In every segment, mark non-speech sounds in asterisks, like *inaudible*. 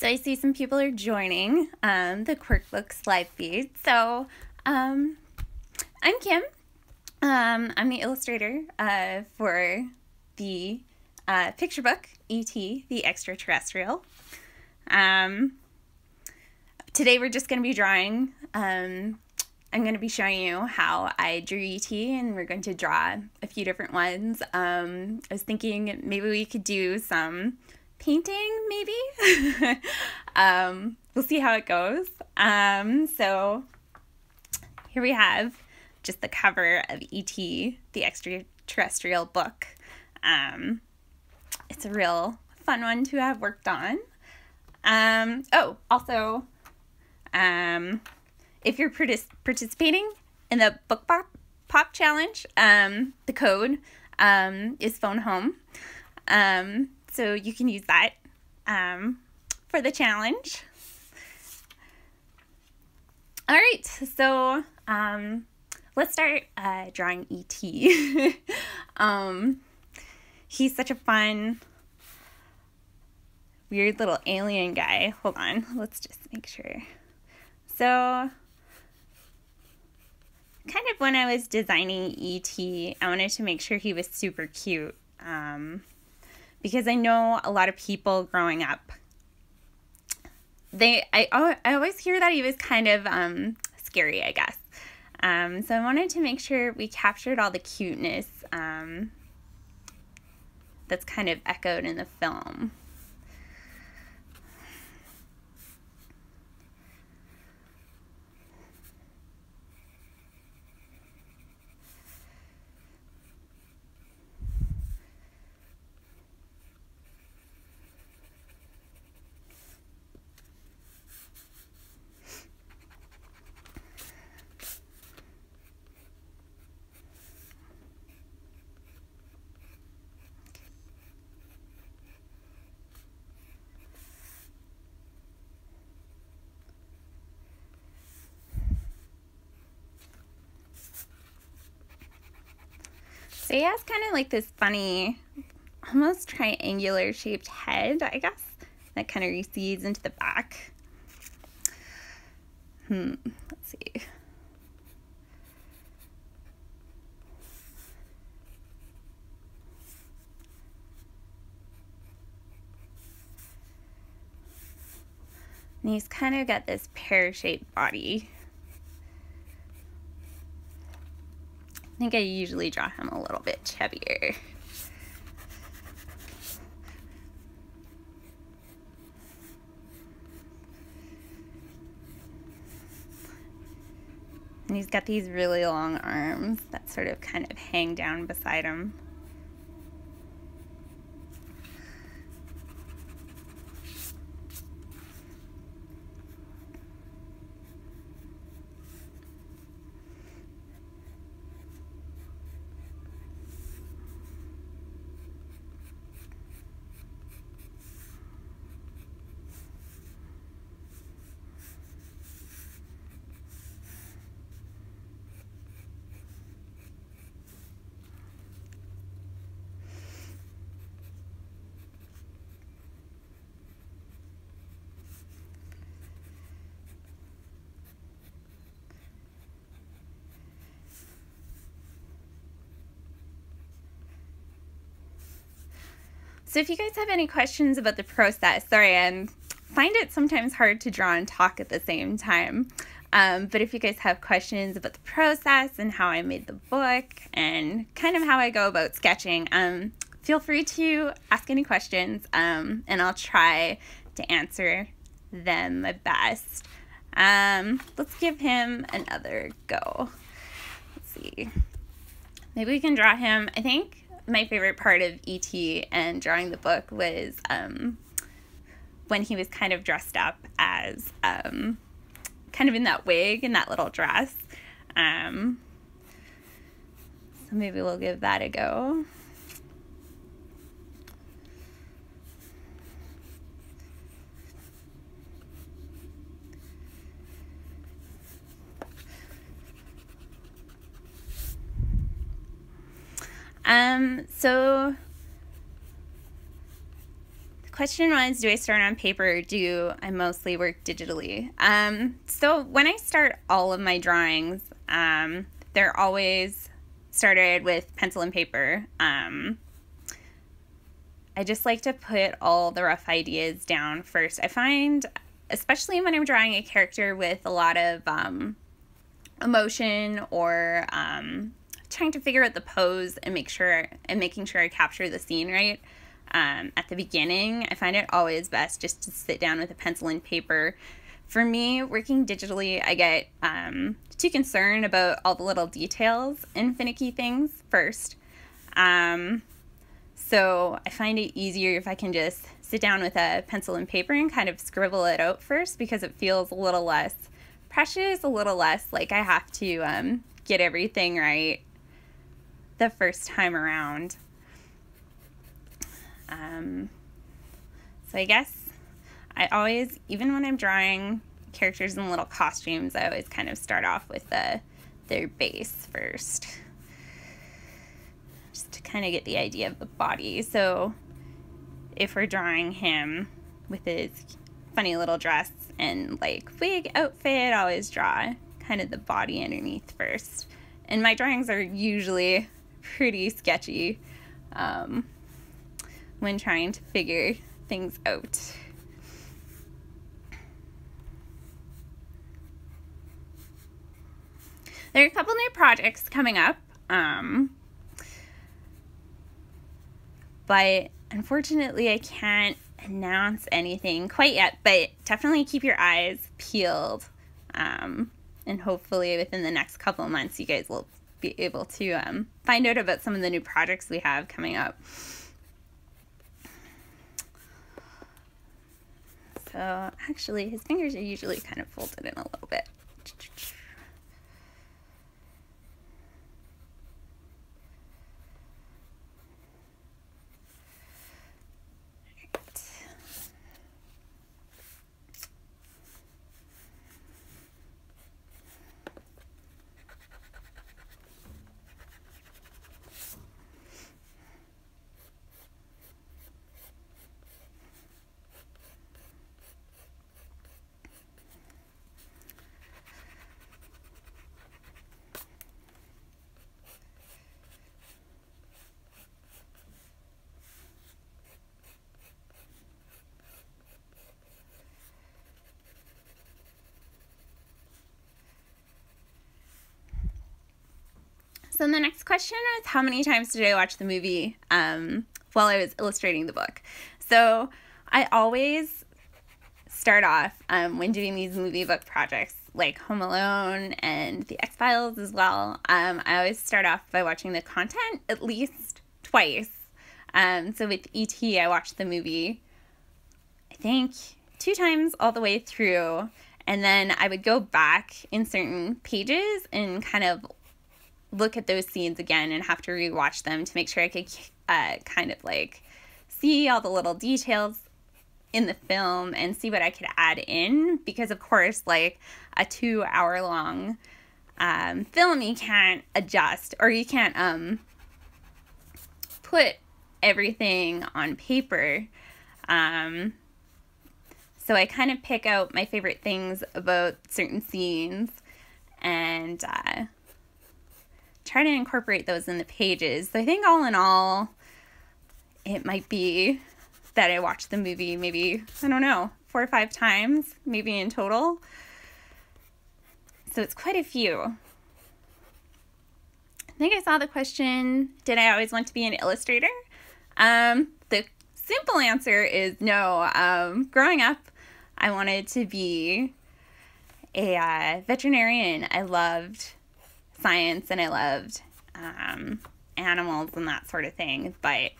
So I see some people are joining um, the QuirkBooks live feed. So um, I'm Kim. Um, I'm the illustrator uh, for the uh, picture book E.T. the Extraterrestrial. Um, today we're just going to be drawing. Um, I'm going to be showing you how I drew ET and we're going to draw a few different ones. Um, I was thinking maybe we could do some painting, maybe. *laughs* um, we'll see how it goes. Um, so here we have just the cover of ET, the extraterrestrial book. Um, it's a real fun one to have worked on. Um, oh, also, um, if you're partic- participating in the book pop, pop challenge, um, the code um, is phone home. Um, so you can use that um, for the challenge. All right, so um, let's start uh, drawing ET. *laughs* um, he's such a fun, weird little alien guy. Hold on, let's just make sure. So, kind of when I was designing ET, I wanted to make sure he was super cute. Um, because I know a lot of people growing up they I I always hear that he was kind of um, scary, I guess. Um, so I wanted to make sure we captured all the cuteness um, that's kind of echoed in the film. So he has kind of like this funny, almost triangular shaped head, I guess, that kind of recedes into the back. Hmm, let's see. And he's kind of got this pear-shaped body. Think I usually draw him a little bit chubbier. And he's got these really long arms that sort of kind of hang down beside him. So if you guys have any questions about the process, sorry, I find it sometimes hard to draw and talk at the same time. Um, but if you guys have questions about the process and how I made the book and kind of how I go about sketching, um, feel free to ask any questions um, and I'll try to answer them my best. Um, let's give him another go. Let's see. Maybe we can draw him, I think my favorite part of ET and drawing the book was um, when he was kind of dressed up as um, kind of in that wig and that little dress. Um, so maybe we'll give that a go. Um, so the question was do I start on paper or do I mostly work digitally? Um, so when I start all of my drawings, um, they're always started with pencil and paper. Um, I just like to put all the rough ideas down first. I find, especially when I'm drawing a character with a lot of um, emotion or um, trying to figure out the pose and make sure and making sure I capture the scene right um, at the beginning, I find it always best just to sit down with a pencil and paper. For me, working digitally, I get um, too concerned about all the little details and finicky things first. Um, so I find it easier if I can just sit down with a pencil and paper and kind of scribble it out first because it feels a little less precious, a little less like I have to um, get everything right the first time around. Um, so I guess I always, even when I'm drawing characters in little costumes, I always kind of start off with the their base first. Just to kind of get the idea of the body. So if we're drawing him with his funny little dress and like wig outfit, I always draw kind of the body underneath first. And my drawings are usually pretty sketchy. Um, when trying to figure things out. There are a couple new projects coming up, um, but unfortunately, I can't announce anything quite yet. But definitely keep your eyes peeled, um, and hopefully, within the next couple months, you guys will be able to um, find out about some of the new projects we have coming up. So actually his fingers are usually kind of folded in a little bit. So the next question is how many times did I watch the movie um, while I was illustrating the book? So I always start off um, when doing these movie book projects like Home Alone and The X Files as well. Um, I always start off by watching the content at least twice. Um, so with ET, I watched the movie, I think, two times all the way through. And then I would go back in certain pages and kind of look at those scenes again and have to rewatch them to make sure I could uh, kind of like see all the little details in the film and see what I could add in because of course like a two hour long um, film you can't adjust or you can't um, put everything on paper. Um, so I kind of pick out my favorite things about certain scenes and uh, try to incorporate those in the pages. So I think all in all, it might be that I watched the movie maybe, I don't know, four or five times, maybe in total. So it's quite a few. I think I saw the question Did I always want to be an illustrator? Um, the simple answer is no. Um, growing up, I wanted to be a uh, veterinarian. I loved science and I loved um, animals and that sort of thing. But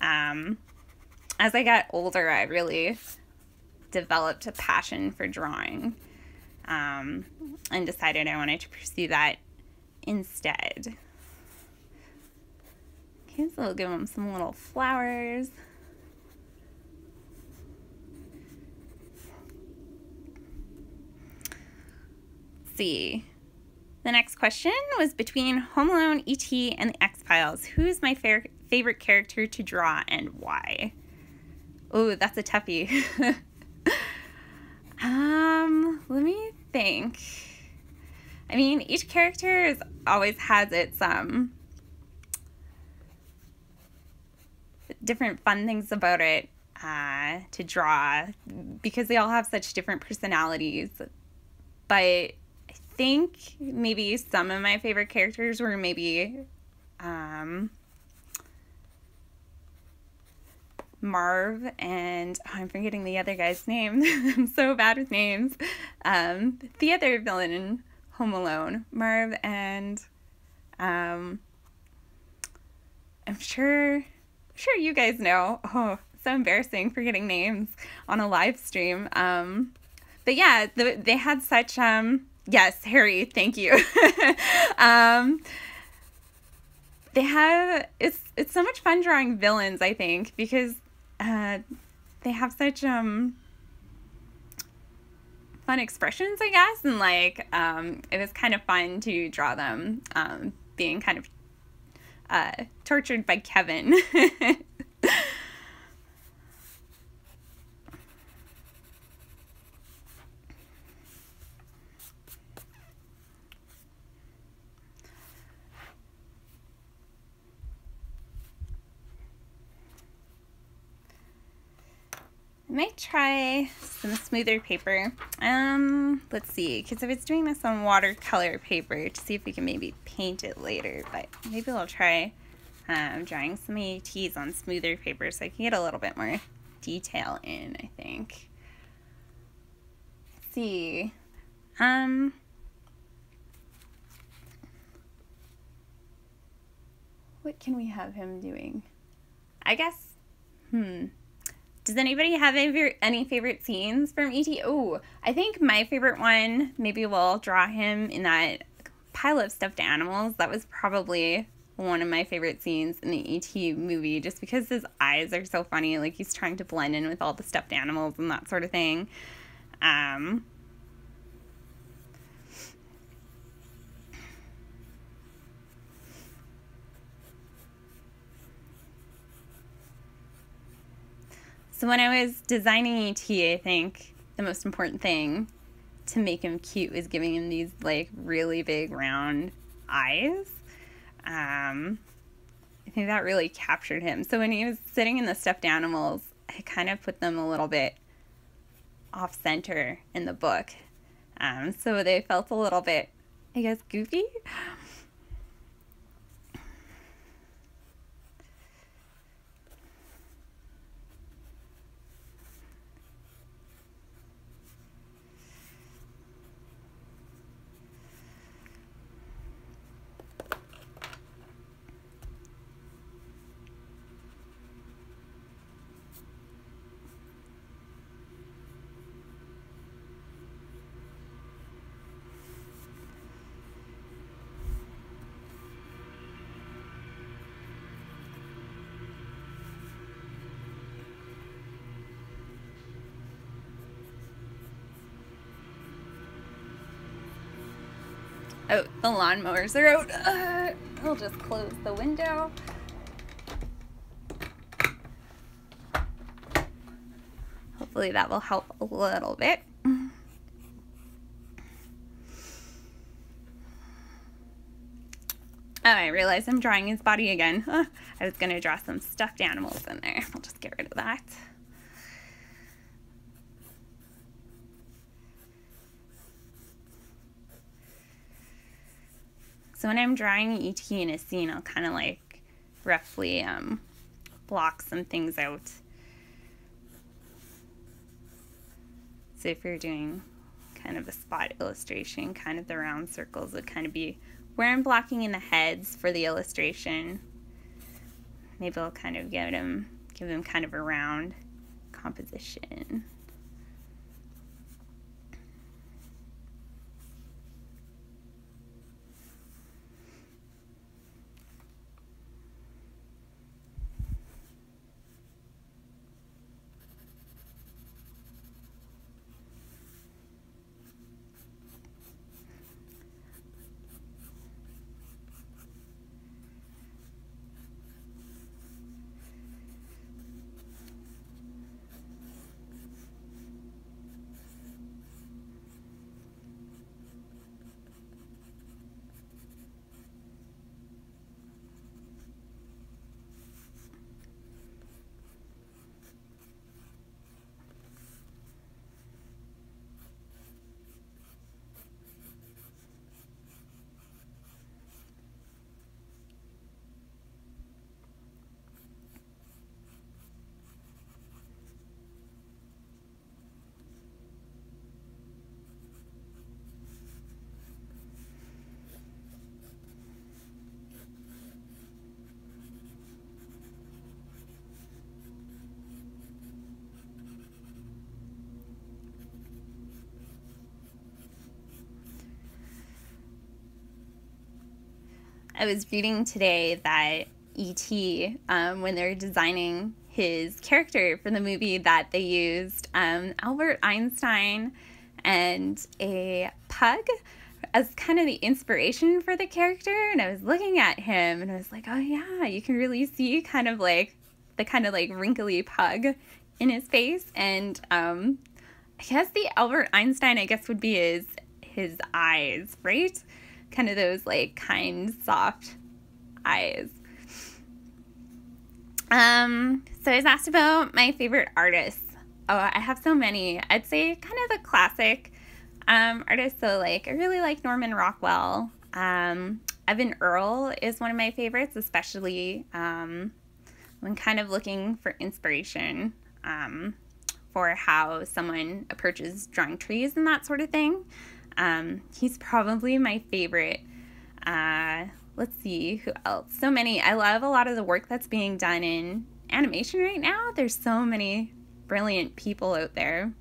um, as I got older, I really developed a passion for drawing um, and decided I wanted to pursue that instead. Okay, so we'll give them some little flowers. See. The next question was between Home Alone, E.T., and The X Files. Who's my fa- favorite character to draw and why? Oh, that's a toughie. *laughs* um, let me think. I mean, each character is, always has its um different fun things about it uh, to draw because they all have such different personalities. But think maybe some of my favorite characters were maybe um, Marv and oh, I'm forgetting the other guy's *laughs* name. I'm so bad with names. Um, the other villain in Home Alone, Marv and um, I'm sure sure you guys know. Oh, so embarrassing forgetting names on a live stream. Um, but yeah, the, they had such um, yes, Harry, thank you. *laughs* um, they have it's it's so much fun drawing villains. I think because uh, they have such um fun expressions, I guess, and like um, it was kind of fun to draw them um, being kind of uh, tortured by Kevin. *laughs* I might try some smoother paper. Um, let's see, because I was doing this on watercolor paper to see if we can maybe paint it later, but maybe I'll try um, drawing some ETs on smoother paper so I can get a little bit more detail in, I think. Let's see. Um, what can we have him doing? I guess, hmm. Does anybody have any, favorite scenes from E.T.? Oh, I think my favorite one, maybe we'll draw him in that pile of stuffed animals. That was probably one of my favorite scenes in the E.T. movie just because his eyes are so funny. Like he's trying to blend in with all the stuffed animals and that sort of thing. Um, So when I was designing ET, I think the most important thing to make him cute was giving him these like really big round eyes. Um, I think that really captured him. So when he was sitting in the stuffed animals, I kind of put them a little bit off center in the book. Um, so they felt a little bit, I guess, goofy. The lawnmowers are out. Uh, I'll just close the window. Hopefully that will help a little bit. Oh, I realize I'm drawing his body again. *laughs* I was going to draw some stuffed animals in there. I'll just get rid of that. So when I'm drawing ET in a scene, I'll kind of like roughly um, block some things out. So if you're doing kind of a spot illustration, kind of the round circles would kind of be where I'm blocking in the heads for the illustration. Maybe I'll kind of give them give them kind of a round composition. I was reading today that E.T., um, when they're designing his character for the movie, that they used um, Albert Einstein and a pug as kind of the inspiration for the character. And I was looking at him and I was like, oh, yeah, you can really see kind of like the kind of like wrinkly pug in his face. And um, I guess the Albert Einstein, I guess, would be his his eyes, right? Kind of those like kind, soft eyes. Um, so I was asked about my favorite artists. Oh, I have so many. I'd say kind of the classic um, artists. So like I really like Norman Rockwell. Um, Eyvind Earle is one of my favorites, especially um, when kind of looking for inspiration um, for how someone approaches drawing trees and that sort of thing. Um, he's probably my favorite. Uh, let's see who else. So many. I love a lot of the work that's being done in animation right now. There's so many brilliant people out there.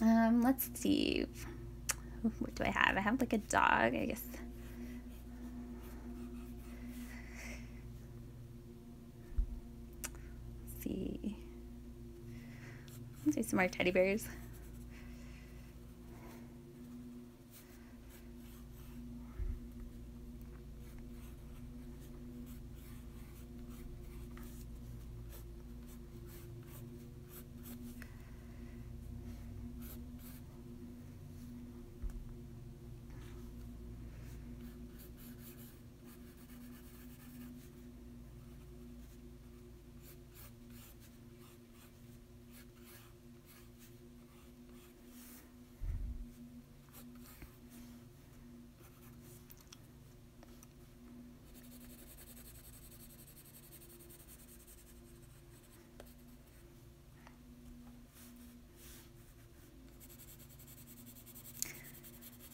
Um, let's see. What do I have? I have like a dog, I guess. Let's see. Let's do some more teddy bears.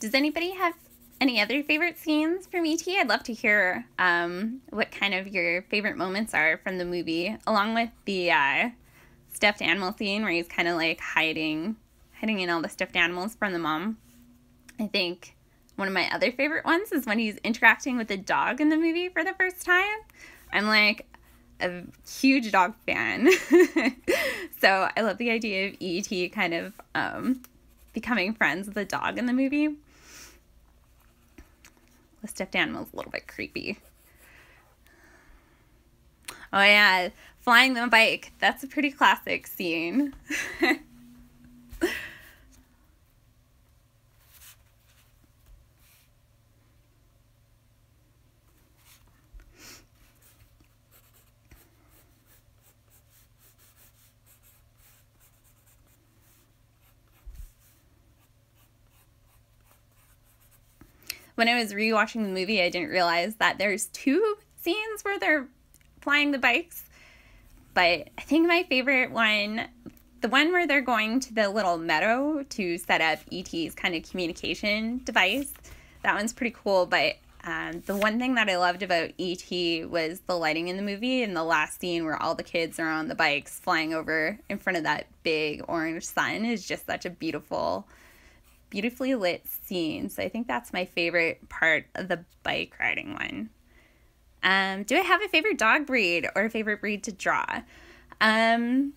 Does anybody have any other favorite scenes from ET? I'd love to hear um, what kind of your favorite moments are from the movie, along with the uh, stuffed animal scene where he's kind of like hiding, hiding in all the stuffed animals from the mom. I think one of my other favorite ones is when he's interacting with the dog in the movie for the first time. I'm like a huge dog fan. *laughs* so I love the idea of ET kind of um, becoming friends with the dog in the movie. The stuffed animal's a little bit creepy. Oh yeah, flying the bike. That's a pretty classic scene. *laughs* when I was rewatching the movie, I didn't realize that there's two scenes where they're flying the bikes. But I think my favorite one, the one where they're going to the little meadow to set up ET's kind of communication device, that one's pretty cool. But um, the one thing that I loved about ET was the lighting in the movie and the last scene where all the kids are on the bikes flying over in front of that big orange sun is just such a beautiful beautifully lit scene. So I think that's my favorite part of the bike riding one. Um, do I have a favorite dog breed or a favorite breed to draw? Um,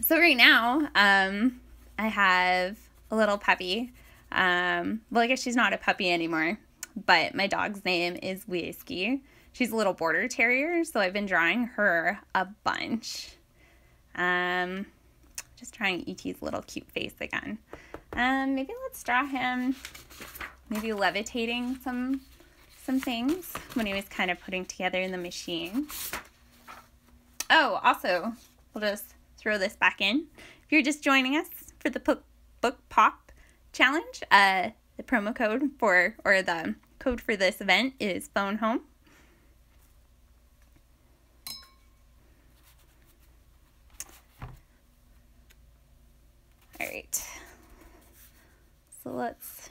so right now, um, I have a little puppy. Um, well, I guess she's not a puppy anymore, but my dog's name is Whiskey. She's a little border terrier, so I've been drawing her a bunch. Um, just trying E.T.'s little cute face again. Um, maybe let's draw him maybe levitating some some things when he was kind of putting together in the machine. Oh, also, we'll just throw this back in. If you're just joining us for the book, book pop challenge, uh, the promo code for or the code for this event is phone home. All right. So let's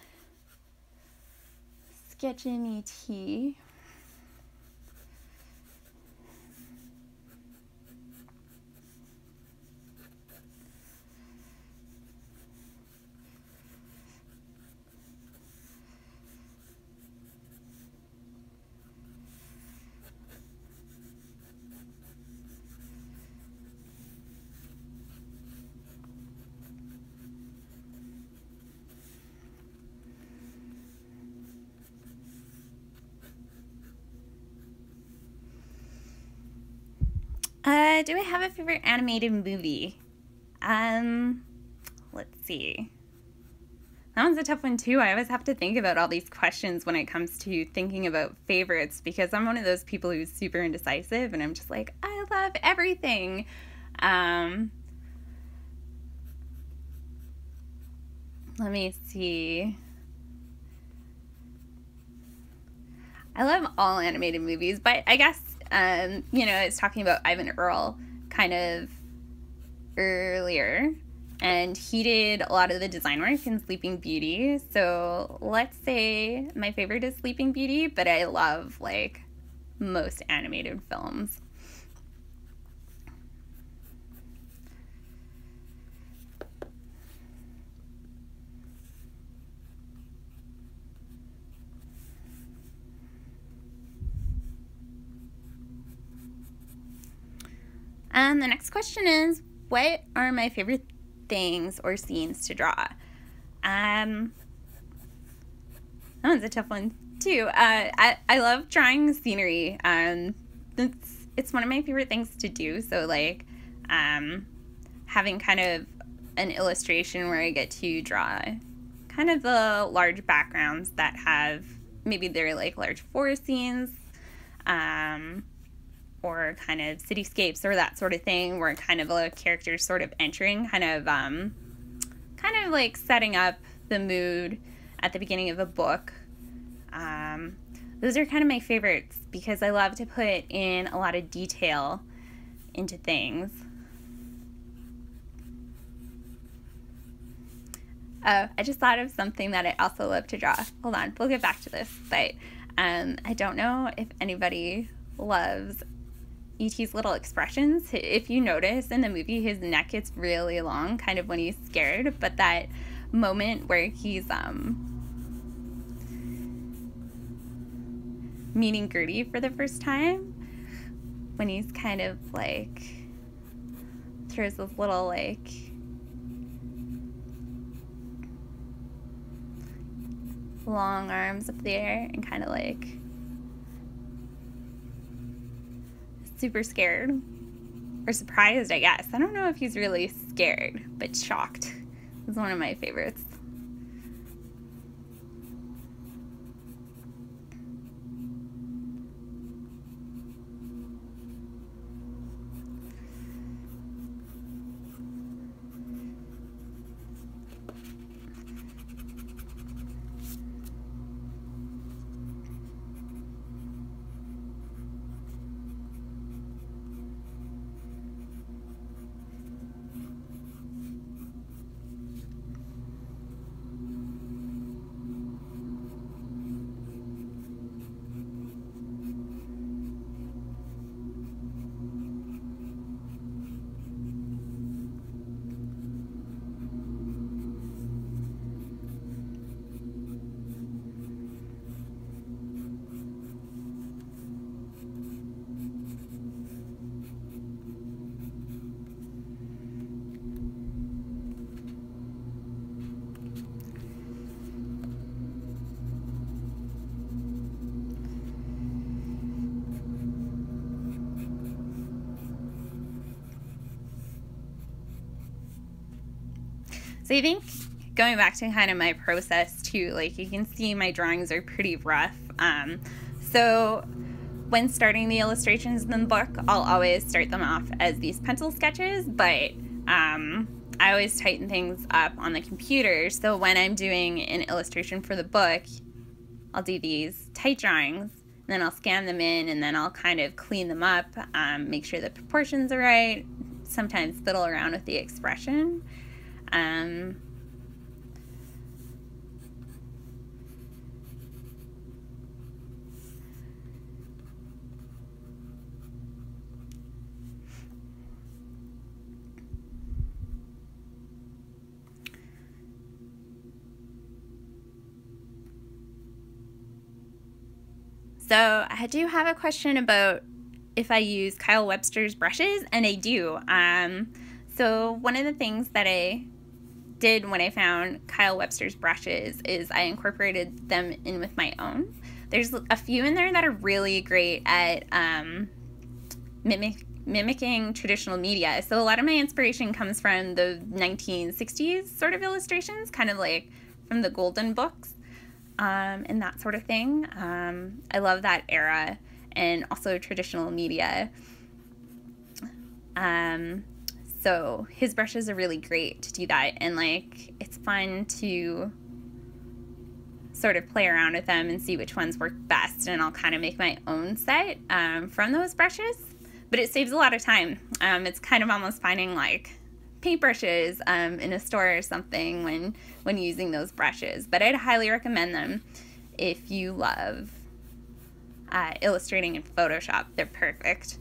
sketch in ET. Do I have a favorite animated movie? Um, let's see. That one's a tough one too. I always have to think about all these questions when it comes to thinking about favorites because I'm one of those people who's super indecisive and I'm just like, I love everything. Um, let me see. I love all animated movies, but I guess um, you know, it's talking about Eyvind Earle kind of earlier, and he did a lot of the design work in Sleeping Beauty. So let's say my favorite is Sleeping Beauty, but I love like most animated films. And the next question is What are my favorite things or scenes to draw? Um, that one's a tough one too. Uh, I, I love drawing scenery. Um, it's, it's one of my favorite things to do. So, like, um, having kind of an illustration where I get to draw kind of the large backgrounds that have maybe they're like large forest scenes. Um, or kind of cityscapes or that sort of thing where kind of a character sort of entering kind of um, kind of like setting up the mood at the beginning of a book um, those are kind of my favorites because i love to put in a lot of detail into things Oh, I just thought of something that I also love to draw. Hold on, we'll get back to this. But um, I don't know if anybody loves E.T.'s little expressions. If you notice in the movie, his neck gets really long, kind of when he's scared, but that moment where he's um, meeting Gertie for the first time, when he's kind of like throws those little like long arms up there and kind of like super scared or surprised, I guess. I don't know if he's really scared, but shocked is one of my favorites. So I think going back to kind of my process too, like you can see my drawings are pretty rough. Um, so when starting the illustrations in the book, I'll always start them off as these pencil sketches, but um, I always tighten things up on the computer. So when I'm doing an illustration for the book, I'll do these tight drawings, and then I'll scan them in, and then I'll kind of clean them up, um, make sure the proportions are right, sometimes fiddle around with the expression. Um, So I do have a question about if I use Kyle Webster's brushes, and I do. Um, so one of the things that I did when I found Kyle Webster's brushes is I incorporated them in with my own. There's a few in there that are really great at um, mimic mimicking traditional media. So a lot of my inspiration comes from the 1960s sort of illustrations, kind of like from the Golden Books um, and that sort of thing. Um, I love that era and also traditional media. Um, so his brushes are really great to do that, and like it's fun to sort of play around with them and see which ones work best. And I'll kind of make my own set um, from those brushes, but it saves a lot of time. Um, it's kind of almost finding like paintbrushes um, in a store or something when when using those brushes. But I'd highly recommend them if you love uh, illustrating in Photoshop. They're perfect.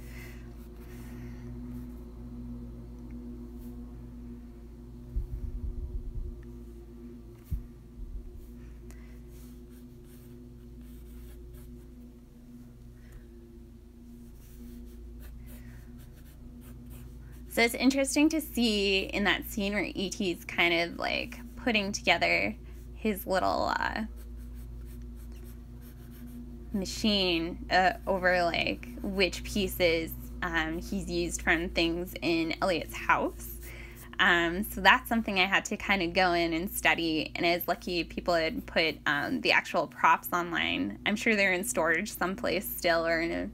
So it's interesting to see in that scene where E.T.'s kind of like putting together his little uh, machine uh, over like which pieces um, he's used from things in Elliott's house. Um, so that's something I had to kind of go in and study. And I was lucky people had put um, the actual props online. I'm sure they're in storage someplace still or in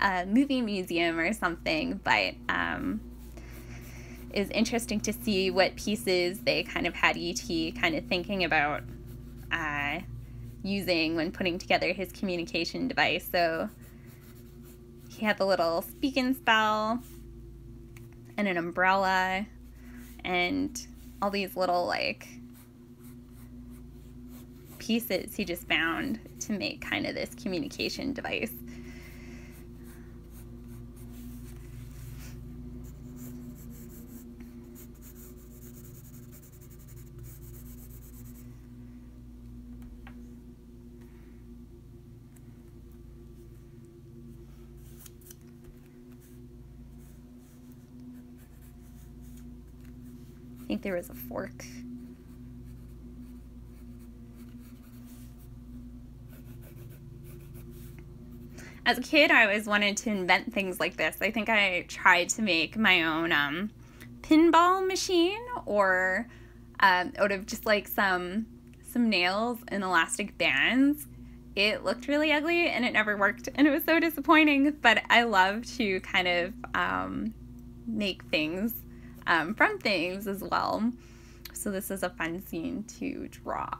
a, a movie museum or something. But um, is interesting to see what pieces they kind of had ET kind of thinking about uh, using when putting together his communication device. So he had the little speak and spell and an umbrella and all these little like pieces he just found to make kind of this communication device. There was a fork. As a kid, I always wanted to invent things like this. I think I tried to make my own um, pinball machine or um, out of just like some some nails and elastic bands. It looked really ugly and it never worked and it was so disappointing. But I love to kind of um, make things um, from things as well. So this is a fun scene to draw.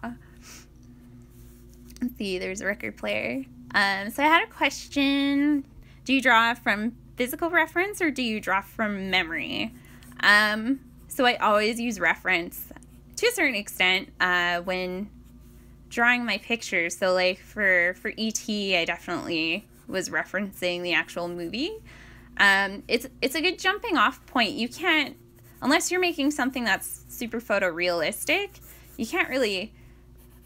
Let's see, there's a record player. Um, so I had a question. Do you draw from physical reference or do you draw from memory? Um, so I always use reference to a certain extent uh, when drawing my pictures. So like for for ET, I definitely was referencing the actual movie. Um, it's it's a good jumping off point. You can't unless you're making something that's super photorealistic, you can't really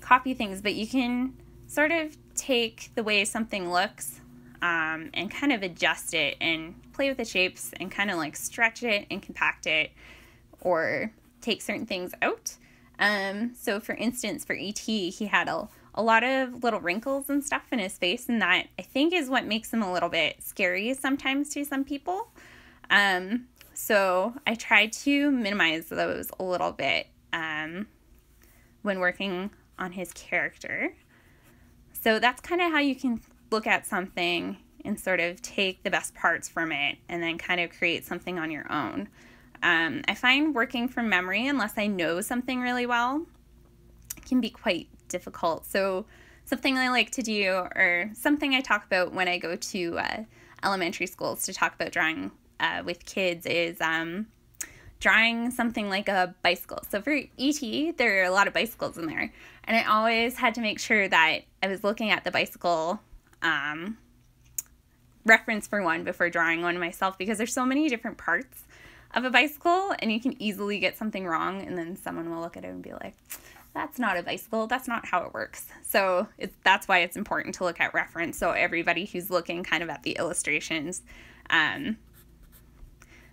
copy things, but you can sort of take the way something looks um, and kind of adjust it and play with the shapes and kind of like stretch it and compact it or take certain things out. Um, so, for instance, for ET, he had a, a lot of little wrinkles and stuff in his face, and that I think is what makes him a little bit scary sometimes to some people. Um, so I tried to minimize those a little bit um, when working on his character. So that's kind of how you can look at something and sort of take the best parts from it and then kind of create something on your own. Um, I find working from memory, unless I know something really well, can be quite difficult. So, something I like to do, or something I talk about when I go to uh, elementary schools to talk about drawing uh, with kids is um, drawing something like a bicycle. So for ET, there are a lot of bicycles in there. And I always had to make sure that I was looking at the bicycle um, reference for one before drawing one myself because there's so many different parts of a bicycle and you can easily get something wrong and then someone will look at it and be like, that's not a bicycle. That's not how it works. So it's, that's why it's important to look at reference. So everybody who's looking kind of at the illustrations um,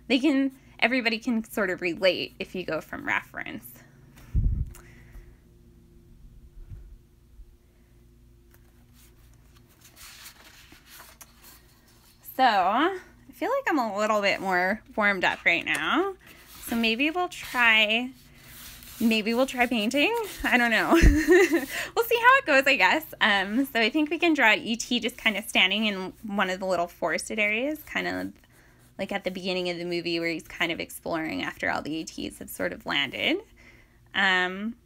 they can everybody can sort of relate if you go from reference. So, I feel like I'm a little bit more warmed up right now. So maybe we'll try maybe we'll try painting. I don't know. *laughs* we'll see how it goes, I guess. Um, so I think we can draw ET just kind of standing in one of the little forested areas, kind of like at the beginning of the movie where he's kind of exploring after all the ETs have sort of landed. Um,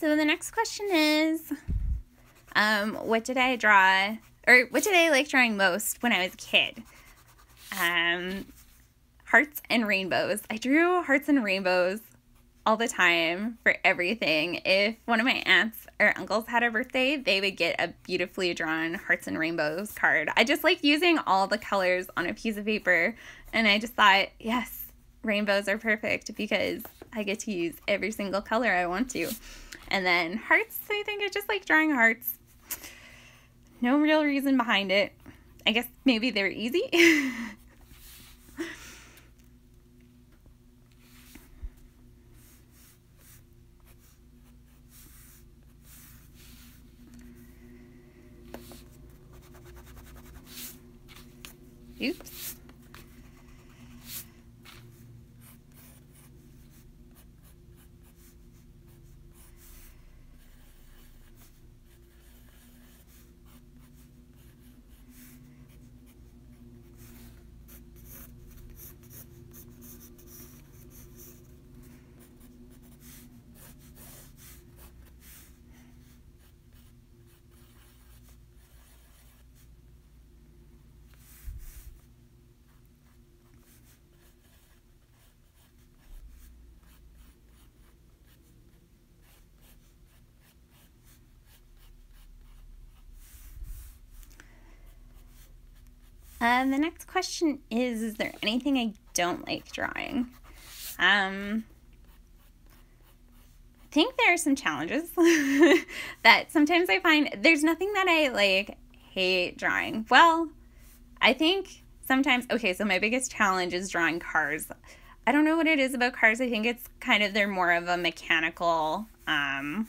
So the next question is um, what did I draw, or what did I like drawing most when I was a kid? Um, hearts and rainbows. I drew hearts and rainbows all the time for everything. If one of my aunts or uncles had a birthday, they would get a beautifully drawn hearts and rainbows card. I just like using all the colors on a piece of paper, and I just thought, yes, rainbows are perfect because I get to use every single color I want to. And then hearts, I think I just like drawing hearts. No real reason behind it. I guess maybe they're easy. *laughs* Oops. Um, the next question is Is there anything I don't like drawing? Um, I think there are some challenges *laughs* that sometimes I find there's nothing that I like hate drawing. Well, I think sometimes, okay, so my biggest challenge is drawing cars. I don't know what it is about cars. I think it's kind of, they're more of a mechanical um,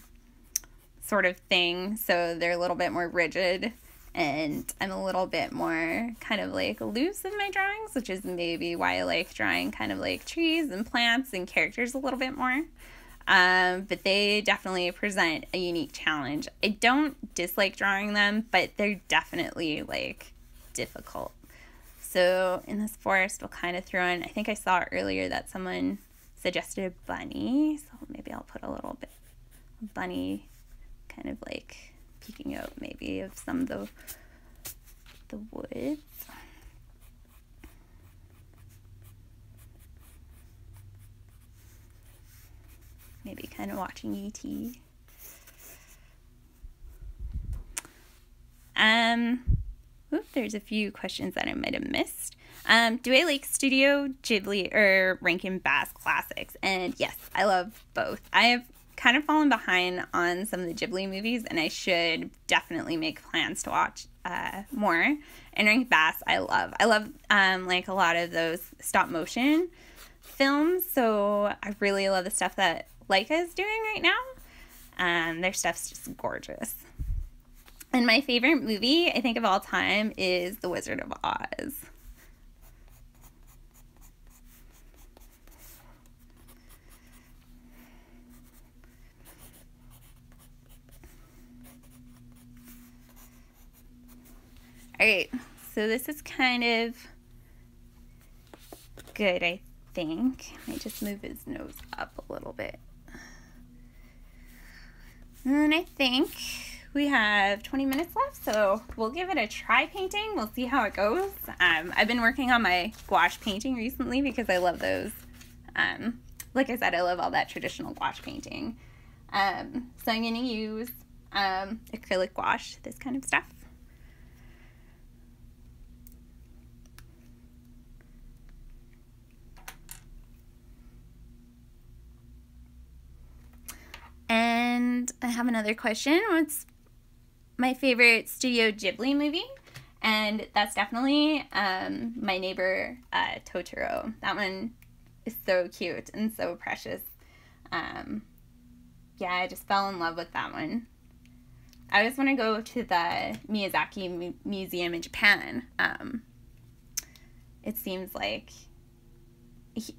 sort of thing. So they're a little bit more rigid and I'm a little bit more kind of like loose in my drawings, which is maybe why I like drawing kind of like trees and plants and characters a little bit more. Um, but they definitely present a unique challenge. I don't dislike drawing them, but they're definitely like difficult. So in this forest, we'll kind of throw in, I think I saw earlier that someone suggested a bunny. So maybe I'll put a little bit bunny kind of like peeking out maybe of some of the, the woods. Maybe kind of watching ET. Um, oops, there's a few questions that I might have missed. Um, do I like Studio Ghibli or Rankin Bass classics? And yes, I love both. I have kind of fallen behind on some of the Ghibli movies, and I should definitely make plans to watch uh, more. And Rankin Bass, I love. I love um, like a lot of those stop motion films, so I really love the stuff that Laika is doing right now. Um, their stuff's just gorgeous. And my favorite movie, I think, of all time is The Wizard of Oz. All right, so this is kind of good, I think. I just move his nose up a little bit. And I think we have 20 minutes left, so we'll give it a try painting. We'll see how it goes. Um, I've been working on my gouache painting recently because I love those. Um, like I said, I love all that traditional gouache painting. Um, so I'm going to use um, acrylic gouache, this kind of stuff. And I have another question. What's my favorite Studio Ghibli movie? And that's definitely um, My Neighbor uh, Totoro. That one is so cute and so precious. Um, yeah, I just fell in love with that one. I always want to go to the Miyazaki mu- Museum in Japan. Um, it seems like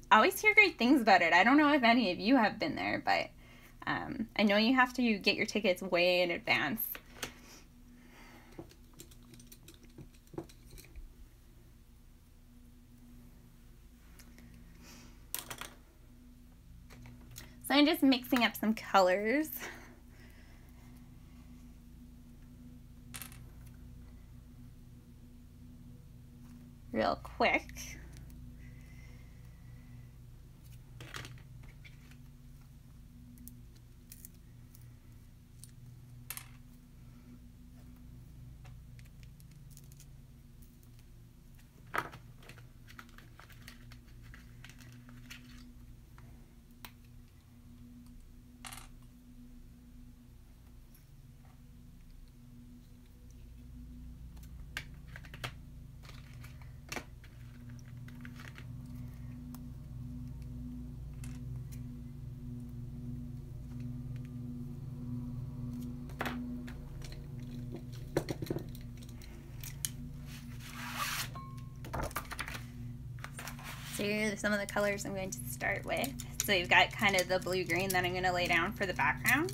I always hear great things about it. I don't know if any of you have been there, but um, I know you have to get your tickets way in advance. So I'm just mixing up some colors. Real quick. So here are some of the colors I'm going to start with. So you've got kind of the blue-green that I'm going to lay down for the background.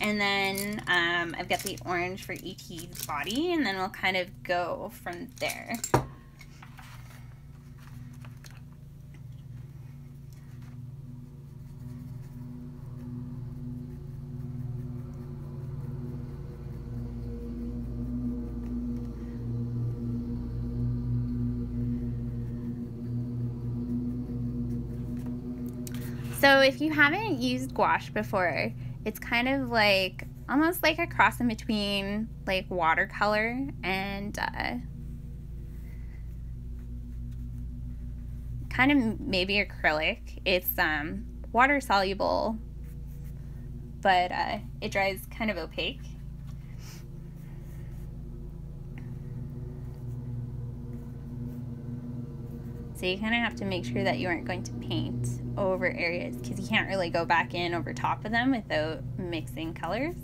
And then um, I've got the orange for E.T.'s body, and then we'll kind of go from there. So if you haven't used gouache before, it's kind of like almost like a cross in between like watercolor and uh, kind of maybe acrylic. It's um, water soluble, but uh, it dries kind of opaque. So you kind of have to make sure that you aren't going to paint over areas because you can't really go back in over top of them without mixing colors.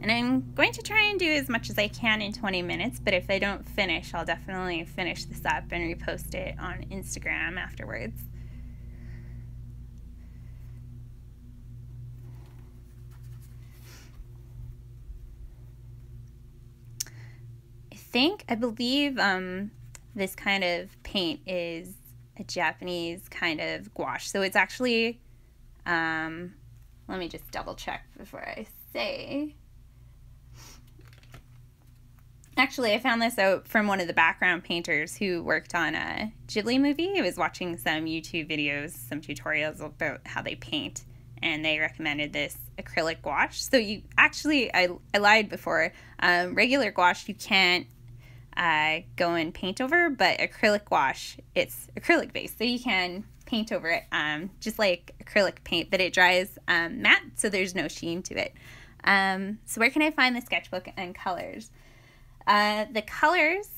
And I'm going to try and do as much as I can in 20 minutes, but if I don't finish, I'll definitely finish this up and repost it on Instagram afterwards. I think, I believe um, this kind of paint is a Japanese kind of gouache. So it's actually, um, let me just double check before I say. Actually, I found this out from one of the background painters who worked on a Ghibli movie. I was watching some YouTube videos, some tutorials about how they paint, and they recommended this acrylic gouache. So you actually, I, I lied before. Um, regular gouache, you can't uh, go and paint over, but acrylic gouache, it's acrylic based, so you can paint over it um, just like acrylic paint, but it dries um, matte, so there's no sheen to it. Um, so where can I find the sketchbook and colors? Uh, the colors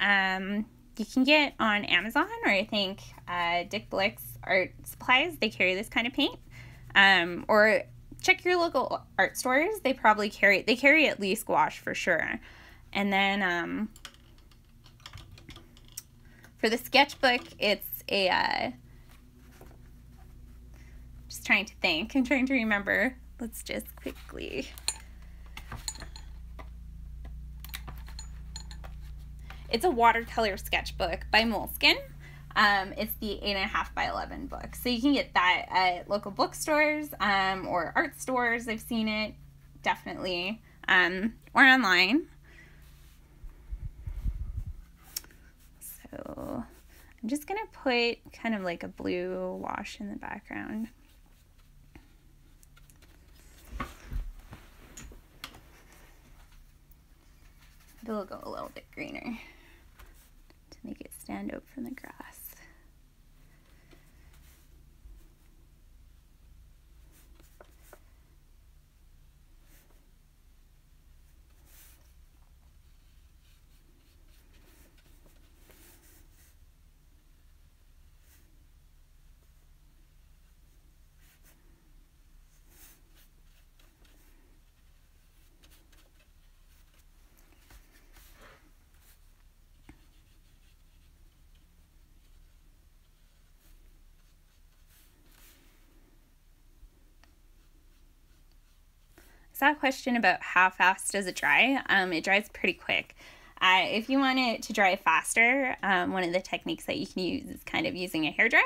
um, you can get on Amazon, or I think uh, Dick Blick's Art Supplies, they carry this kind of paint. Um, or check your local art stores. They probably carry, they carry at least gouache for sure. And then um, for the sketchbook, it's a, uh, just trying to think. I'm trying to remember. Let's just quickly. It's a watercolor sketchbook by Moleskine. Um, it's the eight and a half by 11 book. So you can get that at local bookstores um, or art stores. I've seen it definitely, um, or online. So I'm just going to put kind of like a blue wash in the background. It'll go a little bit greener make it stand out from the grass. A question about how fast does it dry. Um, it dries pretty quick. Uh, if you want it to dry faster, um, one of the techniques that you can use is kind of using a hair dryer.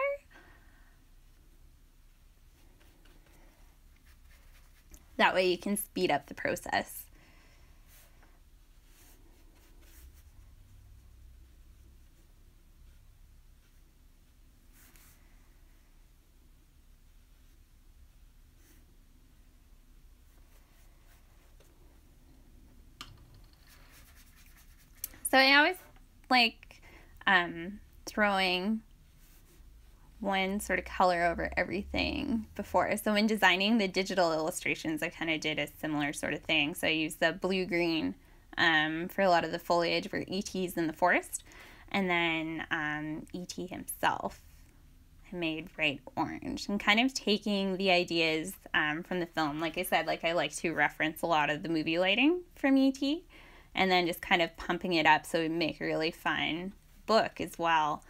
That way you can speed up the process. So I always like um, throwing one sort of color over everything before. So when designing the digital illustrations, I kind of did a similar sort of thing. So I used the blue green um, for a lot of the foliage for E.T.'s in the forest. And then um, E.T. himself made bright orange and kind of taking the ideas um, from the film. Like I said, like I like to reference a lot of the movie lighting from E.T and then just kind of pumping it up so we make a really fun book as well.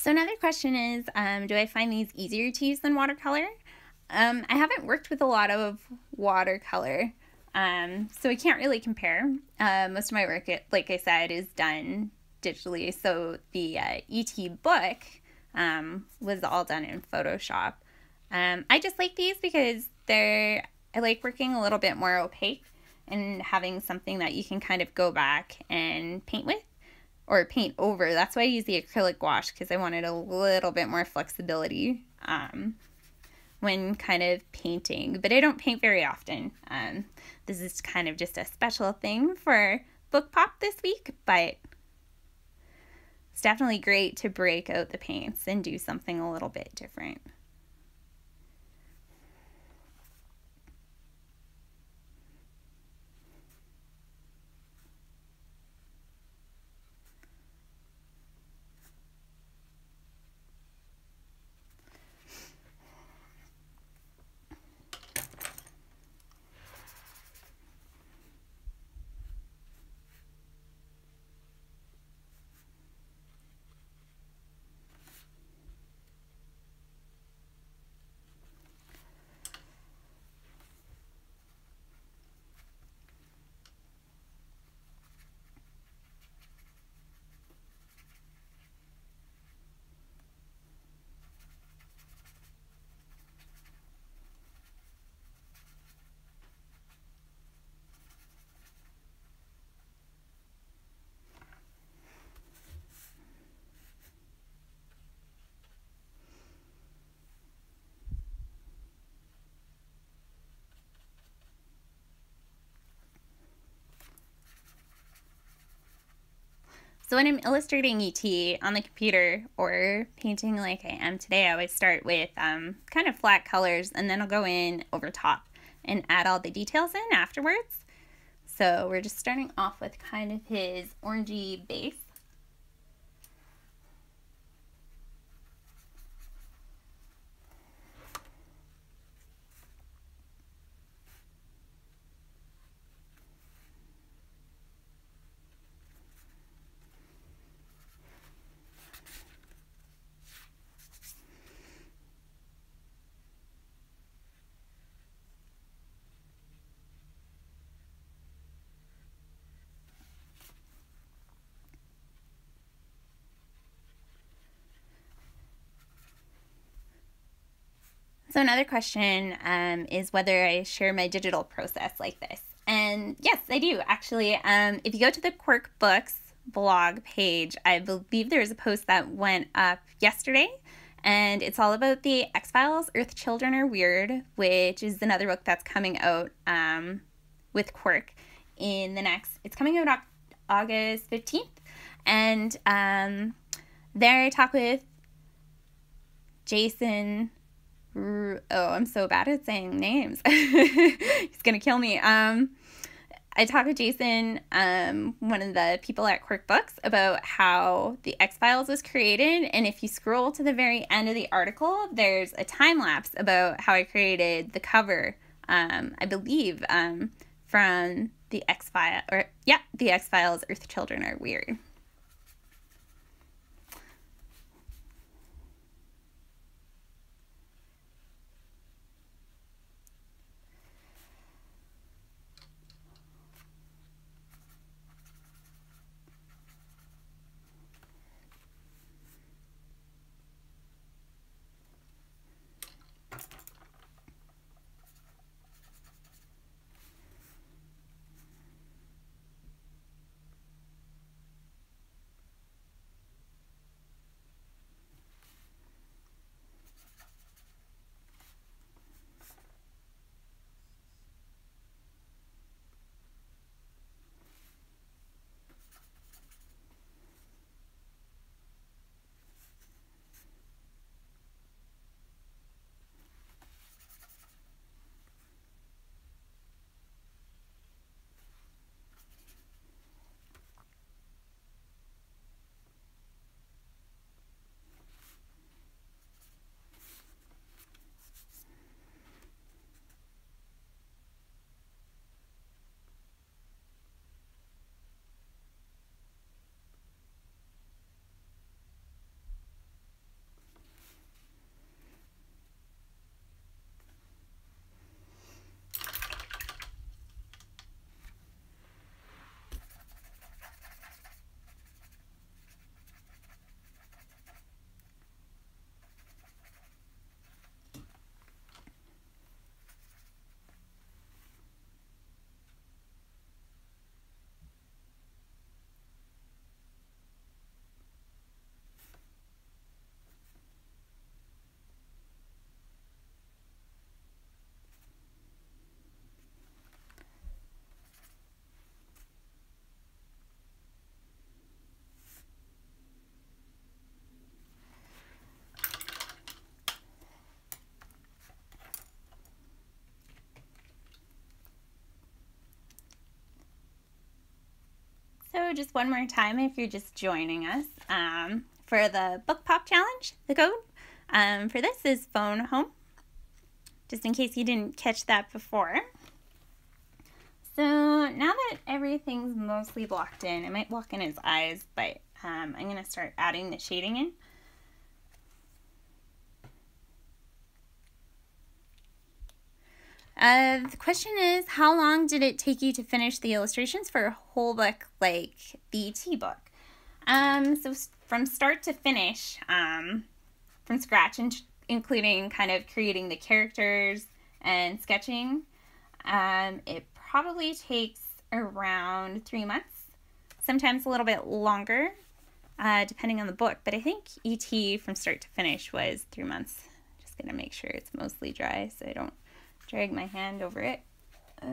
So another question is, um, do I find these easier to use than watercolor? Um, I haven't worked with a lot of watercolor, um, so I can't really compare. Uh, most of my work, like I said, is done digitally. So the uh, ET book um, was all done in Photoshop. Um, I just like these because they're, I like working a little bit more opaque and having something that you can kind of go back and paint with or paint over. That's why I use the acrylic gouache because I wanted a little bit more flexibility um, when kind of painting. But I don't paint very often. Um, this is kind of just a special thing for Book Pop this week, but it's definitely great to break out the paints and do something a little bit different. So when I'm illustrating ET on the computer or painting like I am today, I always start with um, kind of flat colors and then I'll go in over top and add all the details in afterwards. So we're just starting off with kind of his orangey base. So another question um, is whether I share my digital process like this. And yes, I do actually. Um, if you go to the Quirk Books blog page, I believe there is a post that went up yesterday, and it's all about the X Files Earth Children Are Weird, which is another book that's coming out um, with Quirk in the next. It's coming out August fifteenth, and um, there I talk with Jason oh, I'm so bad at saying names. *laughs* He's gonna kill me. Um, I talked to Jason, um, one of the people at Quirk Books, about how the X Files was created. And if you scroll to the very end of the article, there's a time lapse about how I created the cover. Um, I believe um, from the X File, or yeah, the X Files. Earth Children are weird. Just one more time, if you're just joining us um, for the Book Pop Challenge, the code um, for this is phone home, just in case you didn't catch that before. So, now that everything's mostly blocked in, it might block in his eyes, but um, I'm going to start adding the shading in. Uh, the question is, how long did it take you to finish the illustrations for a whole book like the ET book? Um, so from start to finish, um, from scratch, in including kind of creating the characters and sketching, um, it probably takes around three months, sometimes a little bit longer, uh, depending on the book. But I think ET from start to finish was three months. Just gonna make sure it's mostly dry so I don't drag my hand over it. Uh,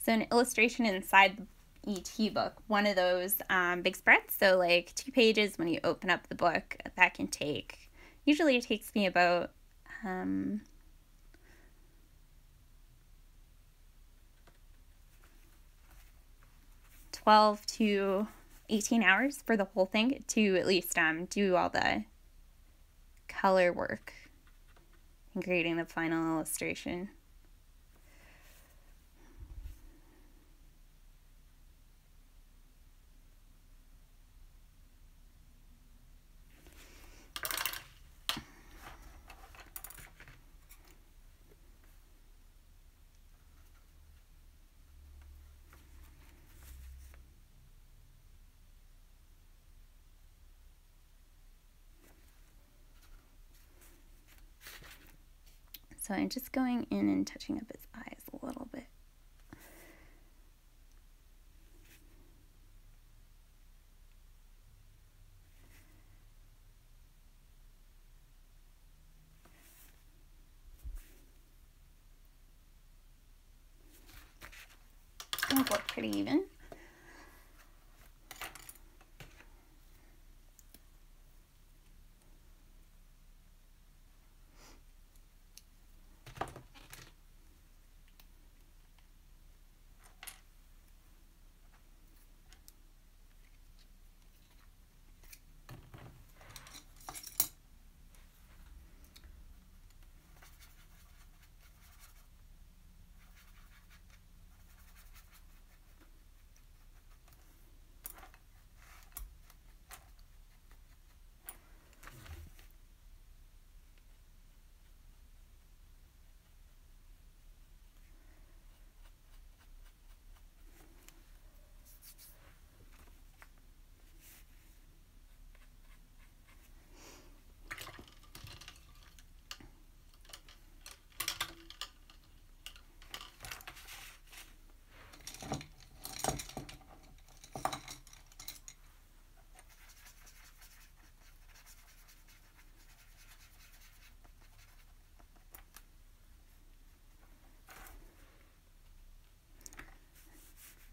so an illustration inside the ET book, one of those um, big spreads. So, like two pages when you open up the book, that can take usually it takes me about um, twelve to 18 hours for the whole thing to at least um, do all the color work and creating the final illustration. So I'm just going in and touching up his eyes a little bit. look pretty even.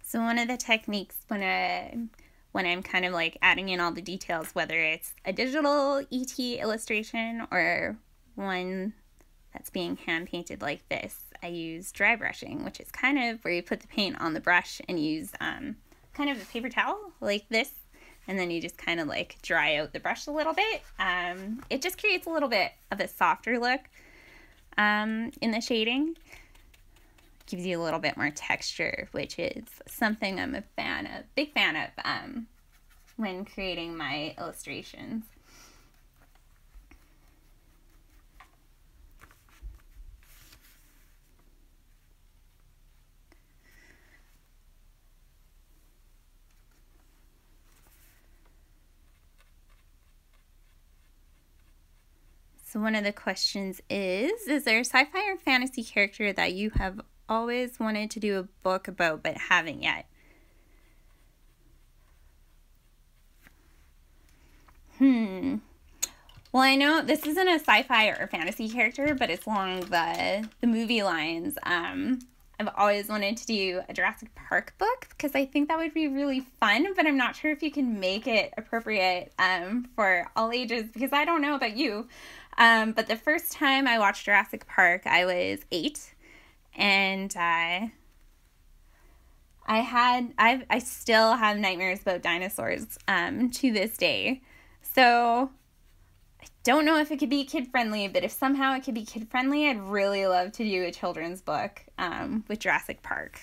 So one of the techniques when I when I'm kind of like adding in all the details, whether it's a digital ET illustration or one that's being hand painted like this, I use dry brushing, which is kind of where you put the paint on the brush and use um, kind of a paper towel like this, and then you just kind of like dry out the brush a little bit. Um, it just creates a little bit of a softer look um, in the shading gives you a little bit more texture, which is something I'm a fan of, big fan of um, when creating my illustrations. So one of the questions is, is there a sci-fi or fantasy character that you have always wanted to do a book about but haven't yet. Hmm. Well, I know this isn't a sci-fi or fantasy character, but it's along the the movie lines. Um, I've always wanted to do a Jurassic Park book because I think that would be really fun, but I'm not sure if you can make it appropriate um, for all ages because I don't know about you. Um, but the first time I watched Jurassic Park, I was eight and uh, I had I I still have nightmares about dinosaurs um, to this day. So I don't know if it could be kid friendly, but if somehow it could be kid friendly, I'd really love to do a children's book um, with Jurassic Park.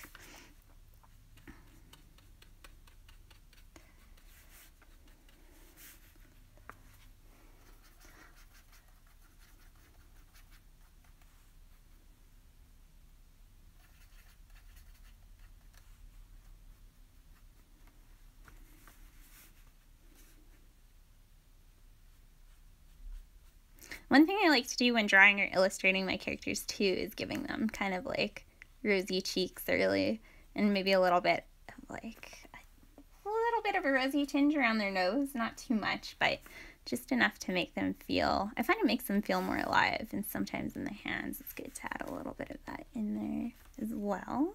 One thing I like to do when drawing or illustrating my characters too is giving them kind of like rosy cheeks early and maybe a little bit of like a little bit of a rosy tinge around their nose, not too much, but just enough to make them feel, I find it makes them feel more alive and sometimes in the hands it's good to add a little bit of that in there as well.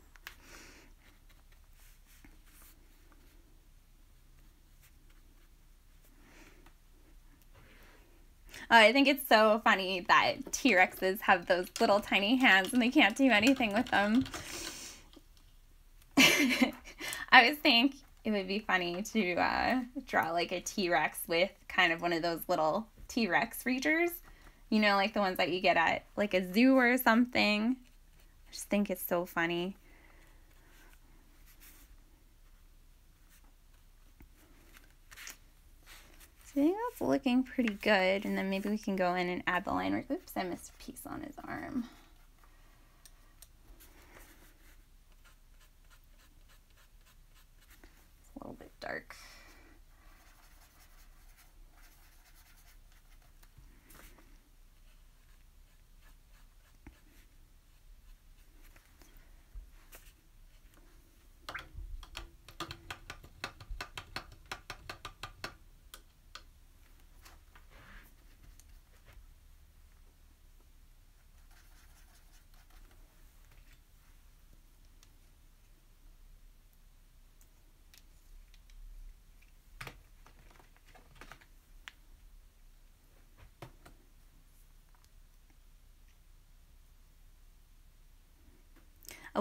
I think it's so funny that T Rexes have those little tiny hands and they can't do anything with them. *laughs* I was think it would be funny to uh, draw like a T Rex with kind of one of those little T Rex reachers. You know, like the ones that you get at like a zoo or something. I just think it's so funny. I think that's looking pretty good. And then maybe we can go in and add the line. Oops, I missed a piece on his arm. It's a little bit dark.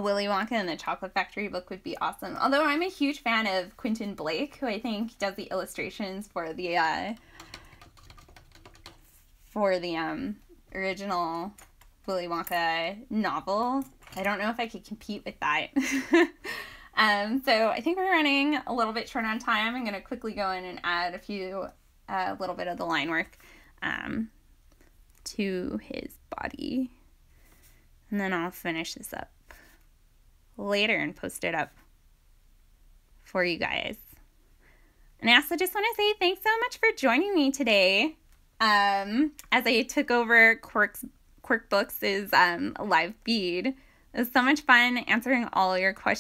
Willy Wonka and the Chocolate Factory book would be awesome. Although I'm a huge fan of Quentin Blake, who I think does the illustrations for the uh, for the um, original Willy Wonka novel. I don't know if I could compete with that. *laughs* um, so I think we're running a little bit short on time. I'm going to quickly go in and add a few, a uh, little bit of the line work um, to his body. And then I'll finish this up later and post it up for you guys. And I also just want to say thanks so much for joining me today. Um, as I took over Quirk's Quirk Books' um, live feed. It was so much fun answering all your questions.